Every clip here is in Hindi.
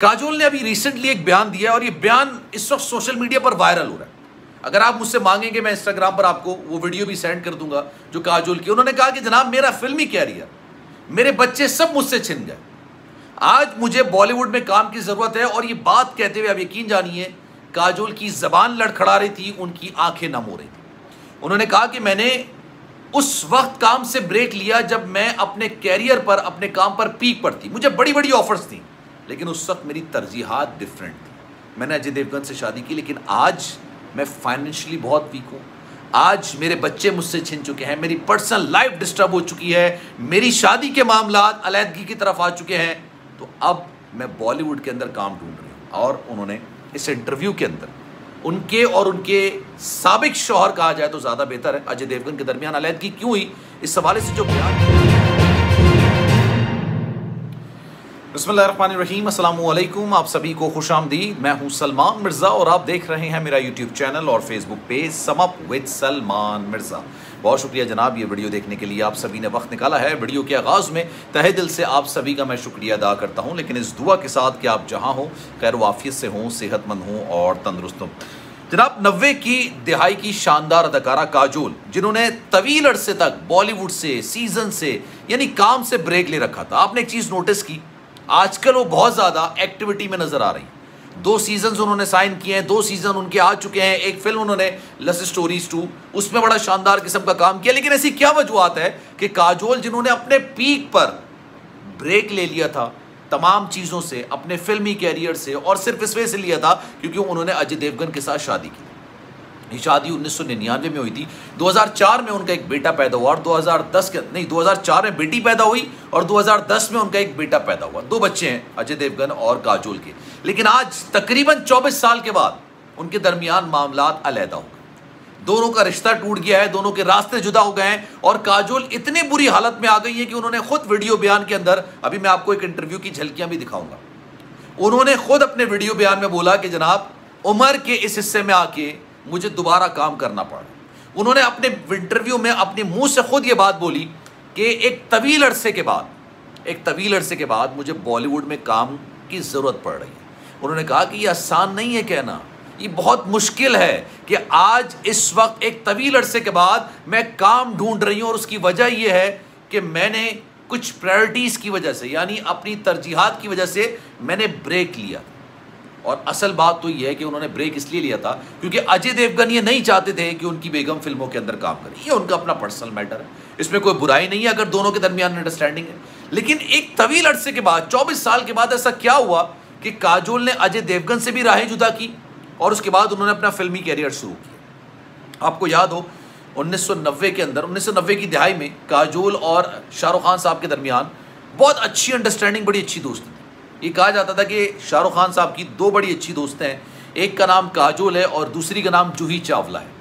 काजोल ने अभी रिसेंटली एक बयान दिया और ये बयान इस वक्त सोशल मीडिया पर वायरल हो रहा है। अगर आप मुझसे मांगेंगे, मैं इंस्टाग्राम पर आपको वो वीडियो भी सेंड कर दूँगा जो काजोल की उन्होंने कहा कि, जनाब, मेरा फिल्मी कैरियर मेरे बच्चे सब मुझसे छिन गए। आज मुझे बॉलीवुड में काम की ज़रूरत है और ये बात कहते हुए आप यकीन जानिए, काजोल की जबान लड़खड़ा रही थी, उनकी आँखें नम हो रही थी। उन्होंने कहा कि मैंने उस वक्त काम से ब्रेक लिया जब मैं अपने कैरियर पर, अपने काम पर पीक पर थी। मुझे बड़ी बड़ी ऑफर्स थी। लेकिन उस वक्त मेरी तरजीहत डिफरेंट थी। मैंने अजय देवगन से शादी की, लेकिन आज मैं फाइनेंशियली बहुत वीक हूँ। आज मेरे बच्चे मुझसे छिन चुके हैं, मेरी पर्सनल लाइफ डिस्टर्ब हो चुकी है, मेरी शादी के मामला अलीहदगी की तरफ़ आ चुके हैं। तो अब मैं बॉलीवुड के अंदर काम ढूंढ रही हूँ और उन्होंने इस इंटरव्यू के अंदर उनके और उनके सबक शोहर कहा जाए तो ज़्यादा बेहतर है। अजय देवगन के दरमियान अलीहदगी क्यों हुई? इस हवाले से जो बयान बसमीम आप सभी को खुश आमदीद। मैं हूँ सलमान मिर्ज़ा और आप देख रहे हैं मेरा यूट्यूब चैनल और Facebook page sum up with Salman Mirza. बहुत शुक्रिया जनाब, ये वीडियो देखने के लिए आप सभी ने वक्त निकाला है। वीडियो के आगाज़ में तहे दिल से आप सभी का मैं शुक्रिया अदा करता हूँ, लेकिन इस दुआ के साथ कि आप जहाँ हों, खैर वाफियत से हों, सेहतमंद हों और तंदरुस्त हों। जनाब, नब्बे की दिहाई की शानदार अदाकारा काजोल, जिन्होंने तवील अरसे तक बॉलीवुड से सीज़न से, यानी काम से ब्रेक ले रखा था। आपने एक चीज़ नोटिस की? आजकल वो बहुत ज़्यादा एक्टिविटी में नज़र आ रही दो सीज़न उन्होंने साइन किए हैं, दो सीज़न उनके आ चुके हैं। एक फ़िल्म उन्होंने लस स्टोरीज टू उसमें बड़ा शानदार किस्म का काम किया। लेकिन ऐसी क्या वजूहत है कि काजोल, जिन्होंने अपने पीक पर ब्रेक ले लिया था, तमाम चीज़ों से, अपने फिल्मी कैरियर से, और सिर्फ़ इस वजह से लिया था क्योंकि उन्होंने अजय देवगन के साथ शादी की। ये शादी उन्नीस सौ निन्यानवे में हुई थी। 2004 में उनका एक बेटा पैदा हुआ और 2010 के नहीं 2004 में बेटी पैदा हुई और 2010 में उनका एक बेटा पैदा हुआ। दो बच्चे हैं, अजय देवगन और काजोल के। लेकिन आज तकरीबन 24 साल के बाद उनके दरमियान मामला अलहदा हो गए। दोनों का रिश्ता टूट गया है, दोनों के रास्ते जुदा हो गए हैं और काजोल इतनी बुरी हालत में आ गई है कि उन्होंने खुद वीडियो बयान के अंदर अभी मैं आपको एक इंटरव्यू की झलकियाँ भी दिखाऊँगा। उन्होंने खुद अपने वीडियो बयान में बोला कि जनाब, उम्र के इस हिस्से में आके मुझे दोबारा काम करना पड़ा। उन्होंने अपने इंटरव्यू में अपने मुँह से खुद ये बात बोली कि एक तवील अरसे के बाद, एक तवील अरसे के बाद मुझे बॉलीवुड में काम की ज़रूरत पड़ रही है। उन्होंने कहा कि ये आसान नहीं है कहना। ये बहुत मुश्किल है कि आज इस वक्त एक तवील अरसे के बाद मैं काम ढूंढ रही हूँ और उसकी वजह यह है कि मैंने कुछ प्रायोरिटीज़ की वजह से, यानी अपनी तरजीहत की वजह से मैंने ब्रेक लिया। और असल बात तो ये है कि उन्होंने ब्रेक इसलिए लिया था क्योंकि अजय देवगन ये नहीं चाहते थे कि उनकी बेगम फ़िल्मों के अंदर काम करे। ये उनका अपना पर्सनल मैटर है। इसमें कोई बुराई नहीं है अगर दोनों के दरमियान अंडरस्टैंडिंग है। लेकिन एक तवील अरसे के बाद, चौबीस साल के बाद ऐसा क्या हुआ कि काजोल ने अजय देवगन से भी राहें जुदा की और उसके बाद उन्होंने अपना फिल्मी कैरियर शुरू किया। आपको याद हो 1990 के अंदर 1990 की दिहाई में काजोल और शाहरुख खान साहब के दरमियान बहुत अच्छी अंडरस्टैंडिंग बड़ी अच्छी दोस्ती ये कहा जाता था कि शाहरुख खान साहब की दो बड़ी अच्छी दोस्तें हैं। एक का नाम काजोल है और दूसरी का नाम जूही चावला है।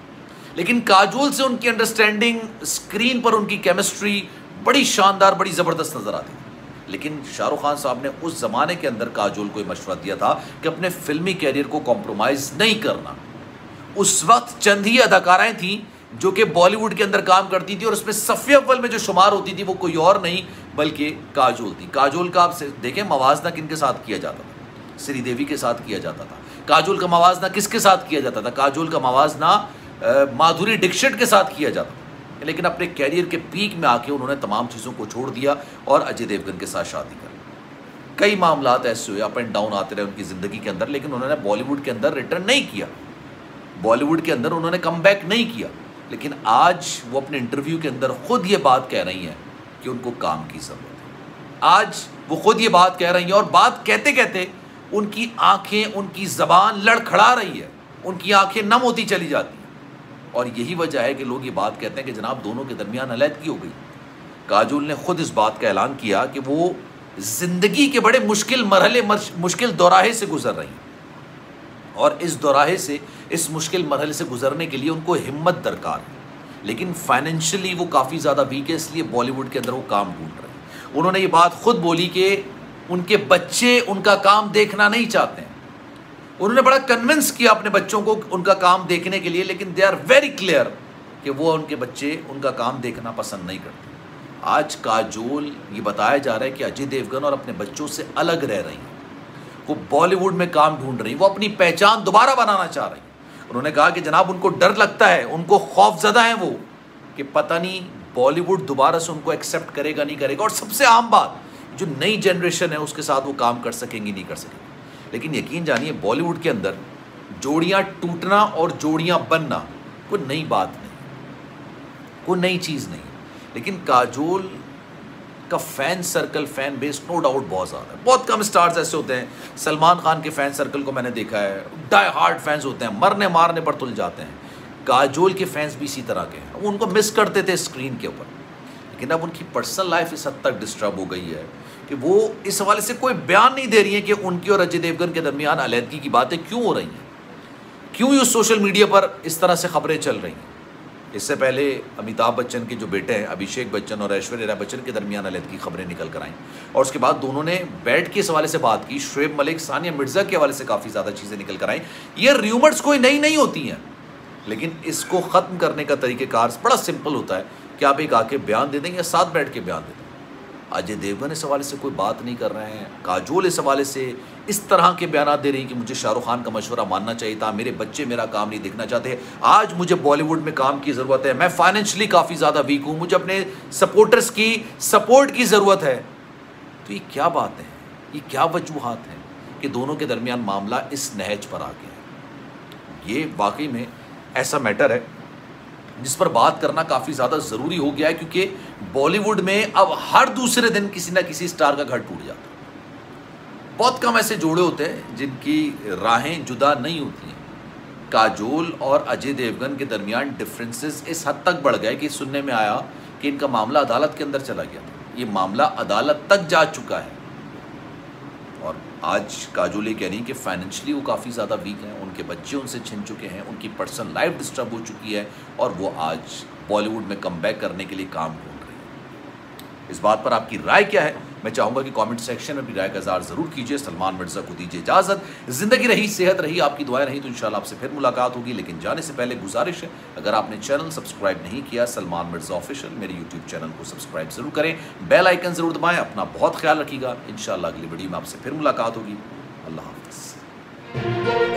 लेकिन काजोल से उनकी अंडरस्टैंडिंग स्क्रीन पर उनकी केमिस्ट्री बड़ी शानदार, बड़ी ज़बरदस्त नज़र आती लेकिन शाहरुख खान साहब ने उस ज़माने के अंदर काजोल को मशवरा दिया था कि अपने फिल्मी कैरियर को कॉम्प्रोमाइज़ नहीं करना। उस वक्त चंद ही अदाकाराएँ थीं जो कि बॉलीवुड के अंदर काम करती थी और उसमें सफ़ी अव्वल में जो शुमार होती थी वो कोई और नहीं, बल्कि काजोल थी। काजोल का आप देखें मवाजना किन के साथ किया जाता था? श्रीदेवी के साथ किया जाता था। काजोल का मवाजना किसके साथ किया जाता था? काजोल का मवाजना माधुरी डिक्शिट के साथ किया जाता था। लेकिन अपने कैरियर के पीक में आके उन्होंने तमाम चीज़ों को छोड़ दिया और अजय देवगन के साथ शादी कर कई मामला ऐसे हुए, अप एंड डाउन आते रहे उनकी ज़िंदगी के अंदर, लेकिन उन्होंने बॉलीवुड के अंदर रिटर्न नहीं किया। बॉलीवुड के अंदर उन्होंने कम नहीं किया। लेकिन आज वो अपने इंटरव्यू के अंदर खुद ये बात कह रही हैं कि उनको काम की ज़रूरत है। आज वो खुद ये बात कह रही हैं और बात कहते कहते उनकी आँखें, उनकी ज़बान लड़खड़ा रही है। उनकी आँखें नम होती चली जाती हैं। और यही वजह है कि लोग ये बात कहते हैं कि जनाब दोनों के दरमियान अलीहदगी हो गई। काजुल ने खुद इस बात का ऐलान किया कि वो ज़िंदगी के बड़े मुश्किल मरहले, मुश्किल दोराहे से गुजर रही हैं। और इस दौराहे से, इस मुश्किल मरहले से गुजरने के लिए उनको हिम्मत दरकार। है लेकिन फाइनेंशियली वो काफ़ी ज़्यादा वीक है, इसलिए बॉलीवुड के अंदर वो काम ढूंढ रहे हैं। उन्होंने ये बात खुद बोली कि उनके बच्चे उनका काम देखना नहीं चाहते हैं। उन्होंने बड़ा कन्विंस किया अपने बच्चों को उनका काम देखने के लिए, लेकिन दे आर वेरी क्लियर कि वो उनके बच्चे उनका काम देखना पसंद नहीं करते। आज काजोल ये बताया जा रहा है कि अजय देवगन और अपने बच्चों से अलग रह रही हैं। वो बॉलीवुड में काम ढूंढ रही, वो अपनी पहचान दोबारा बनाना चाह रही उन्होंने कहा कि जनाब, उनको डर लगता है, उनको खौफ खौफजदा है वो, कि पता नहीं बॉलीवुड दोबारा से उनको एक्सेप्ट करेगा नहीं करेगा। और सबसे आम बात, जो नई जनरेशन है, उसके साथ वो काम कर सकेंगी, नहीं कर सकेंगे। लेकिन यकीन जानिए, बॉलीवुड के अंदर जोड़ियाँ टूटना और जोड़ियाँ बनना, कोई नई बात नहीं, कोई नई चीज़ नहीं। लेकिन काजोल का fan circle fan base no doubt बहुत ज़्यादा है। बहुत कम स्टार्स ऐसे होते हैं। सलमान खान के फ़ैन सर्कल को मैंने देखा है। डाई हार्ड फैंस होते हैं। मरने मारने पर तुल जाते हैं। काजोल के फैंस भी इसी तरह के हैं। वो उनको मिस करते थे स्क्रीन के ऊपर। लेकिन अब उनकी पर्सनल लाइफ इस हद तक डिस्टर्ब हो गई है कि वो इस हवाले से कोई बयान नहीं दे रही है कि उनकी और अजय देवगन के दरमियान अलीहदगी की बातें क्यों हो रही हैं? क्यों ये सोशल मीडिया पर इस तरह से खबरें चल रही हैं? इससे पहले अमिताभ बच्चन के जो बेटे हैं, अभिषेक बच्चन और ऐश्वर्या राय बच्चन के दरमियान अलहद की खबरें निकल कर आई। और उसके बाद दोनों ने बैट के इस हवाले से बात की। शुएब मलिक, सानिया मिर्ज़ा के हवाले से काफ़ी ज़्यादा चीज़ें निकल कर आई। ये र्यूमर्स कोई नई नहीं होती हैं, लेकिन इसको ख़त्म करने का तरीक़ेकार बड़ा सिंपल होता है कि आप एक आके बयान दे दें या साथ बैठ के बयान दे दें। अजय देवगन इस हवाले से कोई बात नहीं कर रहे हैं। काजोल इस हवाले से इस तरह के बयान दे रही कि मुझे शाहरुख खान का मशवरा मानना चाहिए था, मेरे बच्चे मेरा काम नहीं देखना चाहते। आज मुझे बॉलीवुड में काम की ज़रूरत है। मैं फाइनेंशियली काफ़ी ज़्यादा वीक हूँ। मुझे अपने सपोर्टर्स की सपोर्ट की ज़रूरत है। तो ये क्या बात है? ये क्या वजूहत हैं कि दोनों के दरमियान मामला इस नहज पर आ गया ये वाकई में ऐसा मैटर है, जिस पर बात करना काफ़ी ज़्यादा ज़रूरी हो गया है, क्योंकि बॉलीवुड में अब हर दूसरे दिन किसी ना किसी स्टार का घर टूट जाता बहुत कम ऐसे जोड़े होते हैं जिनकी राहें जुदा नहीं होती हैं। काजोल और अजय देवगन के दरमियान डिफरेंसेस इस हद तक बढ़ गए कि सुनने में आया कि इनका मामला अदालत के अंदर चला गया ये मामला अदालत तक जा चुका है। और आज काजोल ये कह रही कि फाइनेंशियली वो काफ़ी ज़्यादा वीक हैं, उनके बच्चे उनसे छिन चुके हैं, उनकी पर्सनल लाइफ डिस्टर्ब हो चुकी है और वो आज बॉलीवुड में कम करने के लिए काम है। इस बात पर आपकी राय क्या है? मैं चाहूँगा कि कमेंट सेक्शन में भी राय का इजहार ज़रूर कीजिए। सलमान मिर्ज़ा को दीजिए इजाज़त। ज़िंदगी रही, सेहत रही, आपकी दुआएँ रही तो इंशाल्लाह आपसे फिर मुलाकात होगी। लेकिन जाने से पहले गुजारिश है, अगर आपने चैनल सब्सक्राइब नहीं किया, सलमान मिर्ज़ा ऑफिशियल मेरे यूट्यूब चैनल को सब्सक्राइब ज़रूर करें। बेल आइकन ज़रूर दबाएँ, अपना बहुत ख्याल रखिएगा। इंशाल्लाह अगली वीडियो में आपसे फिर मुलाकात होगी। अल्लाह हाफिज़।